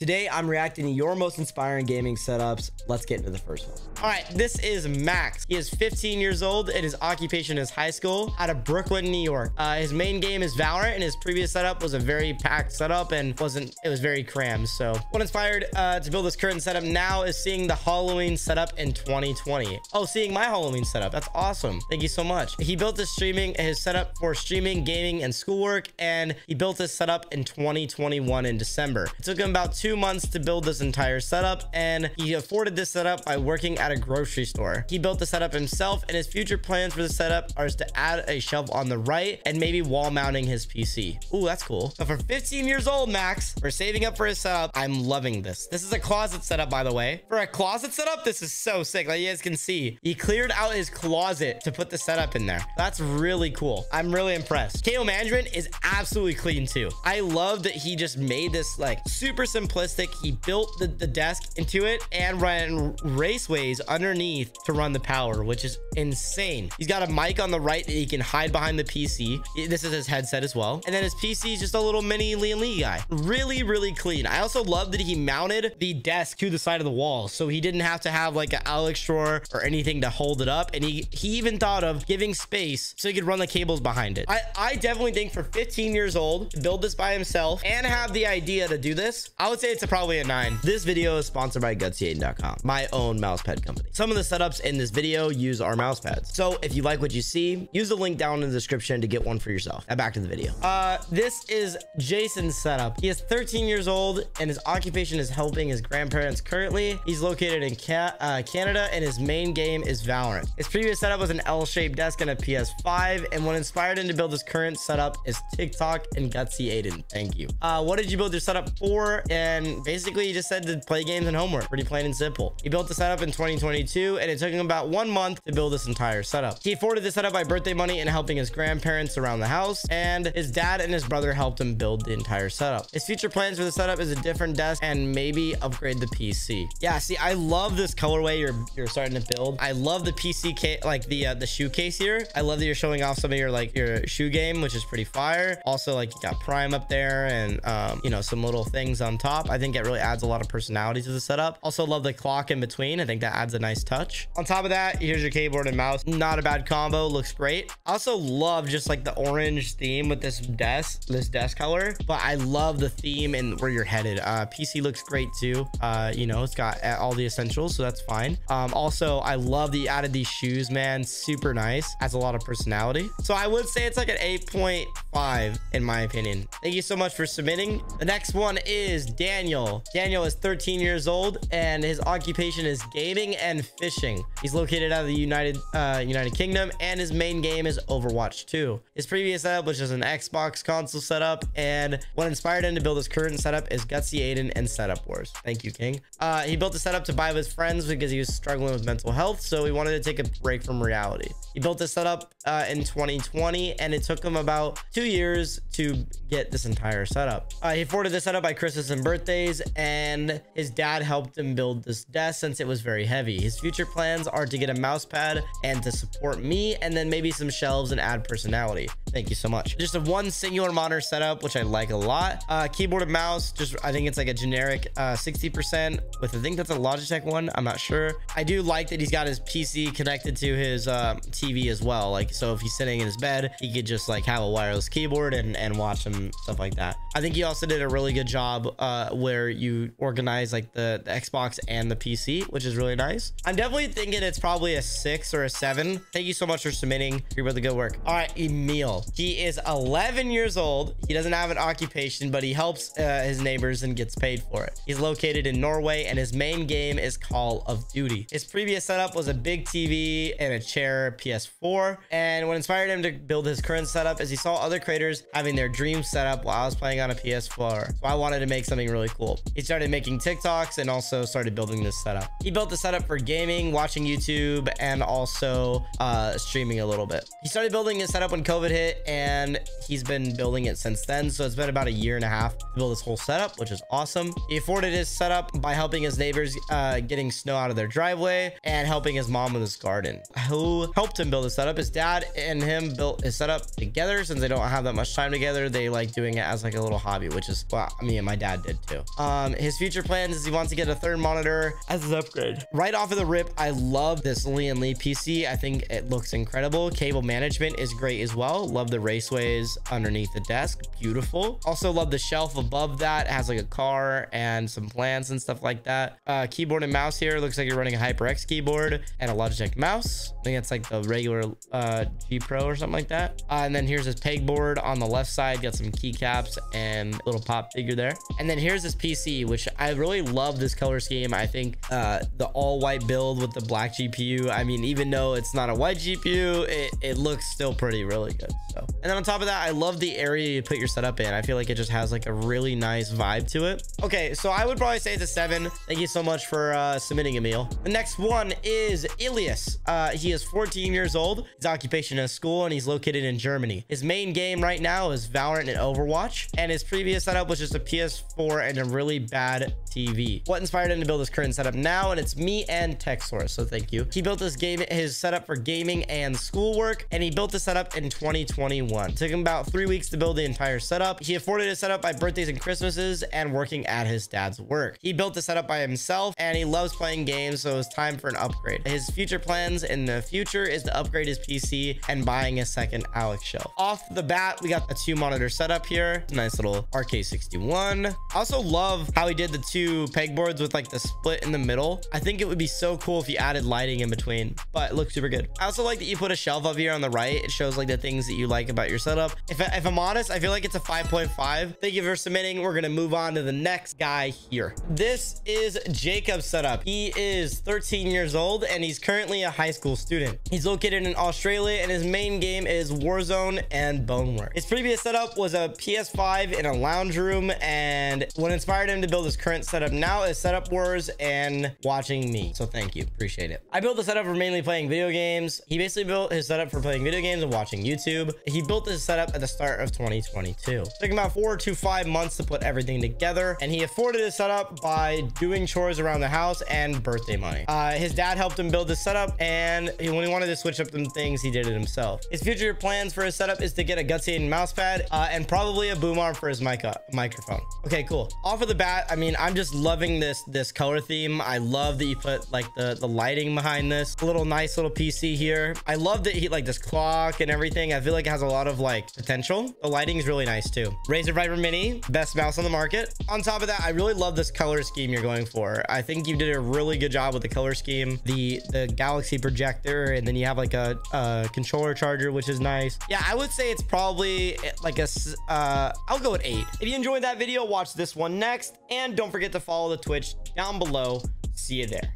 Today, I'm reacting to your most inspiring gaming setups. Let's get into the first one. All right, this is Max. He is 15 years old and his occupation is high school out of Brooklyn, New York. Uh, his main game is Valorant and his previous setup was a very packed setup and wasn't, it was very crammed. So what inspired uh, to build this current setup now is seeing the Halloween setup in 2020. Oh, seeing my Halloween setup. That's awesome. Thank you so much. He built his streaming, his setup for streaming, gaming, and schoolwork, and he built this setup in 2021 in December. It took him about two months to build this entire setup and he afforded this setup by working at a grocery store. He built the setup himself and his future plans for the setup are to add a shelf on the right and maybe wall mounting his PC. Ooh, that's cool. So for 15 years old, Max, for saving up for his setup, I'm loving this. This is a closet setup, by the way. For a closet setup, this is so sick. Like you guys can see, he cleared out his closet to put the setup in there. That's really cool. I'm really impressed. Cable management is absolutely clean too. I love that he just made this like super simplistic he built the, the desk into it and ran raceways underneath to run the power, which is insane. He's got a mic on the right that he can hide behind the PC. This is his headset as well. And then his PC is just a little mini Lian Li guy. Really, really clean. I also love that he mounted the desk to the side of the wall. So he didn't have to have like an Alex drawer or anything to hold it up. And he, he even thought of giving space so he could run the cables behind it. I, I definitely think for 15 years old to build this by himself and have the idea to do this, I would say it's a probably probably a nine. This video is sponsored by Gutsy8.com, my own mousepad company. Some of the setups in this video use our mousepads. So if you like what you see, use the link down in the description to get one for yourself. Now back to the video. Uh, this is Jason's setup. He is 13 years old and his occupation is helping his grandparents currently. He's located in Ca uh, Canada and his main game is Valorant. His previous setup was an L-shaped desk and a PS5 and what inspired him to build his current setup is TikTok and GutzyAiden. Thank you. Uh, what did you build your setup for? And basically he just said to play games and homework pretty plain and simple. He built the setup in 2022 and it took him about one month to build this entire setup. He afforded the setup by birthday money and helping his grandparents around the house and his dad and his brother helped him build the entire setup. His future plans for the setup is a different desk and maybe upgrade the pc yeah see i love this colorway you're you're starting to build. I love the pc case like the uh, the shoe case here. I love that you're showing off some of your like your shoe game which is pretty fire. Also like you got prime up there and um you know some little things on top i think it really adds a lot of personality to the setup. Also love the clock in between. I think that adds a nice touch. On top of that, here's your keyboard and mouse. Not a bad combo. Looks great. I also love just like the orange theme with this desk, this desk color. But I love the theme and where you're headed. Uh, PC looks great too. Uh, you know, it's got all the essentials, so that's fine. Um, also, I love the added these shoes, man. Super nice. Has a lot of personality. So I would say it's like an 8.5 in my opinion. Thank you so much for submitting. The next one is Daniel. Daniel is 13 years old and his occupation is gaming and fishing. He's located out of the United uh, United Kingdom and his main game is Overwatch 2. His previous setup was just an Xbox console setup and what inspired him to build his current setup is GutzyAiden and Setup Wars. Thank you, King. Uh, he built the setup to buy with his friends because he was struggling with mental health, so he wanted to take a break from reality. He built this setup uh, in 2020 and it took him about two years to get this entire setup. Uh, he afforded the setup by Christmas and birthdays and and his dad helped him build this desk since it was very heavy. His future plans are to get a mouse pad and to support me and then maybe some shelves and add personality. Thank you so much. Just a one singular monitor setup, which I like a lot. Uh, keyboard and mouse, just I think it's like a generic uh, 60% uh, with I think that's a Logitech one. I'm not sure. I do like that he's got his PC connected to his uh, TV as well. Like, so if he's sitting in his bed, he could just like have a wireless keyboard and, and watch some stuff like that. I think he also did a really good job uh, where you organize like the, the Xbox and the PC, which is really nice. I'm definitely thinking it's probably a six or a seven. Thank you so much for submitting. You're about to go work. All right, Emil. He is 11 years old. He doesn't have an occupation, but he helps uh, his neighbors and gets paid for it. He's located in Norway and his main game is Call of Duty. His previous setup was a big TV and a chair PS4. And what inspired him to build his current setup is he saw other creators having their dream setup while I was playing on a PS4. So I wanted to make something really cool. He started making TikToks and also started building this setup. He built the setup for gaming, watching YouTube, and also uh, streaming a little bit. He started building his setup when COVID hit, and he's been building it since then. So it's been about a year and a half to build this whole setup, which is awesome. He afforded his setup by helping his neighbors uh, getting snow out of their driveway and helping his mom with his garden. Who helped him build his setup? His dad and him built his setup together since they don't have that much time together. They like doing it as like a little little hobby, which is well, me and my dad did too. Um, his future plans is he wants to get a third monitor as his upgrade. Right off of the rip, I love this Lian Li PC. I think it looks incredible. Cable management is great as well. Love the raceways underneath the desk. Beautiful. Also love the shelf above that. It has like a car and some plants and stuff like that. Uh, keyboard and mouse here. Looks like you're running a HyperX keyboard and a Logitech mouse. I think it's like the regular uh, G Pro or something like that. Uh, and then here's his pegboard on the left side. Got some keycaps and little pop figure there. And then here's this PC, which I really love this color scheme. I think uh, the all white build with the black GPU. I mean, even though it's not a white GPU, it, it looks still pretty really good. So, and then on top of that, I love the area you put your setup in. I feel like it just has like a really nice vibe to it. Okay, so I would probably say it's a seven. Thank you so much for uh, submitting Emil. The next one is Ilias. Uh, he is 14 years old. His occupation is school and he's located in Germany. His main game right now is Valorant and Overwatch. And his previous setup was just a PS4 and a really bad TV. What inspired him to build his current setup now? And it's me and TechSource. So thank you. He built this game, his setup for gaming and schoolwork, and he built the setup in 2021. It took him about three weeks to build the entire setup. He afforded his setup by birthdays and Christmases and working at his dad's work. He built the setup by himself and he loves playing games, so it's time for an upgrade. His future plans in the future is to upgrade his PC and buying a second Alex shelf. Off the bat, we got a two monitor setup here. Nice little RK61. I also love how he did the two pegboards with like the split in the middle. I think it would be so cool if you added lighting in between, but it looks super good. I also like that you put a shelf up here on the right. It shows like the things that you like about your setup. If, if I'm honest, I feel like it's a 5.5. Thank you for submitting. We're going to move on to the next guy here. This is Jacob's setup. He is 13 years old and he's currently a high school student. He's located in Australia and his main game is Warzone and Bonework. His previous setup was a PS5 in a lounge room and what inspired him to build his current setup now is setup wars and watching me. So thank you. Appreciate it. I built the setup for mainly playing video games. He basically built his setup for playing video games and watching YouTube. He built this setup at the start of 2022. Took him about four to five months to put everything together and he afforded his setup by doing chores around the house and birthday money. Uh, his dad helped him build the setup and he, when he wanted to switch up some things, he did it himself. His future plans for his setup is to get a GutzyAiden mouse pad uh, and probably a boom for his mic microphone. Okay, cool. Off of the bat, I mean, I'm just loving this this color theme. I love that you put like the, the lighting behind this. A little nice little PC here. I love that he like this clock and everything. I feel like it has a lot of like potential. The lighting is really nice too. Razer Viper Mini, best mouse on the market. On top of that, I really love this color scheme you're going for. I think you did a really good job with the color scheme, the the Galaxy projector, and then you have like a, a controller charger, which is nice. Yeah, I would say it's probably eh, like a, uh, I'll go with eight. If you enjoyed that video, watch this one next. And don't forget to follow the Twitch down below. See you there.